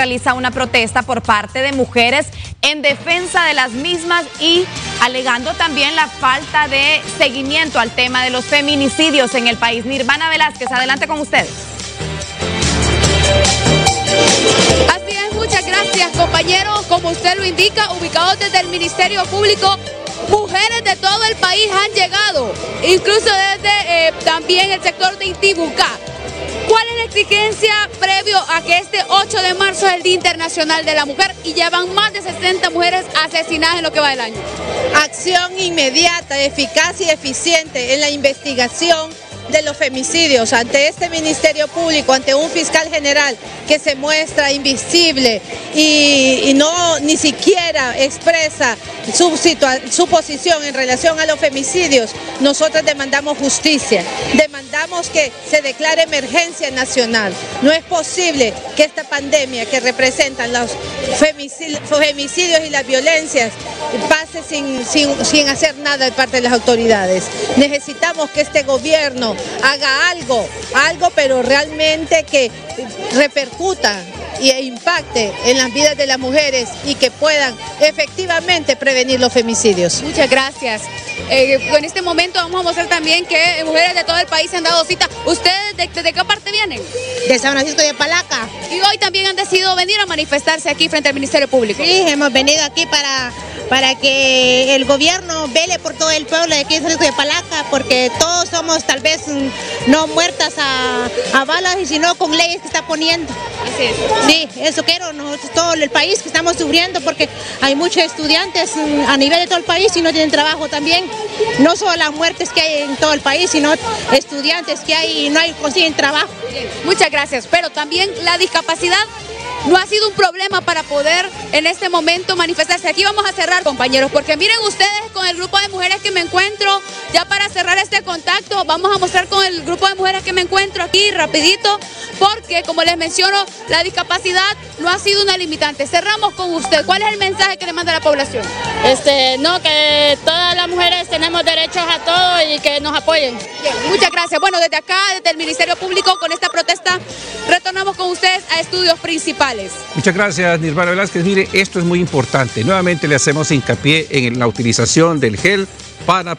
realiza una protesta por parte de mujeres en defensa de las mismas y alegando también la falta de seguimiento al tema de los feminicidios en el país. Nirvana Velázquez, adelante con ustedes. Así es, muchas gracias compañeros. Como usted lo indica, ubicados desde el Ministerio Público, mujeres de todo el país han llegado, incluso desde eh, también el sector de Intibucá. ¿Cuál es la exigencia previo a que este 8 el Día Internacional de la Mujer y llevan más de 60 mujeres asesinadas en lo que va del año? Acción inmediata, eficaz y eficiente en la investigación de los femicidios ante este Ministerio Público, ante un fiscal general que se muestra invisible y, no ni siquiera expresa su, posición en relación a los femicidios, nosotros demandamos justicia, que se declare emergencia nacional. No es posible que esta pandemia que representan los femicidios y las violencias pase sin, sin, sin hacer nada de parte de las autoridades. Necesitamos que este gobierno haga algo, algo pero realmente que repercuta e impacte en las vidas de las mujeres y que puedan efectivamente prevenir los femicidios. Muchas gracias. Eh, en este momento vamos a mostrar también que mujeres de todo el país se han dado cita. ¿Ustedes de, qué parte vienen? De San Francisco de Palaca. Y hoy también han decidido venir a manifestarse aquí frente al Ministerio Público. Sí, hemos venido aquí para para que el gobierno vele por todo el pueblo de aquí de Palaca, porque todos tal vez mm, no muertas a, balas, y sino con leyes que está poniendo. Así es. Sí, eso quiero nosotros, todo el país que estamos sufriendo, porque hay muchos estudiantes mm, a nivel de todo el país y no tienen trabajo también. No solo las muertes que hay en todo el país, sino estudiantes que hay y no hay, consiguen trabajo. Muchas gracias, pero también la discapacidad no ha sido un problema para poder en este momento manifestarse. Aquí vamos a cerrar, compañeros, porque miren ustedes con el grupo de mujeres que me encuentro, ya para cerrar este contacto, vamos a mostrar con el grupo de mujeres que me encuentro aquí rapidito, porque como les menciono, la discapacidad no ha sido una limitante. Cerramos con usted. ¿Cuál es el mensaje que le manda a la población? Este, no, que todas las mujeres tenemos derechos a todo y que nos apoyen. muchas gracias. Bueno, desde acá, desde el Ministerio Público, con esta protesta, estudios principales. Muchas gracias, Nirvana Velázquez. Mire, esto es muy importante. Nuevamente le hacemos hincapié en la utilización del gel para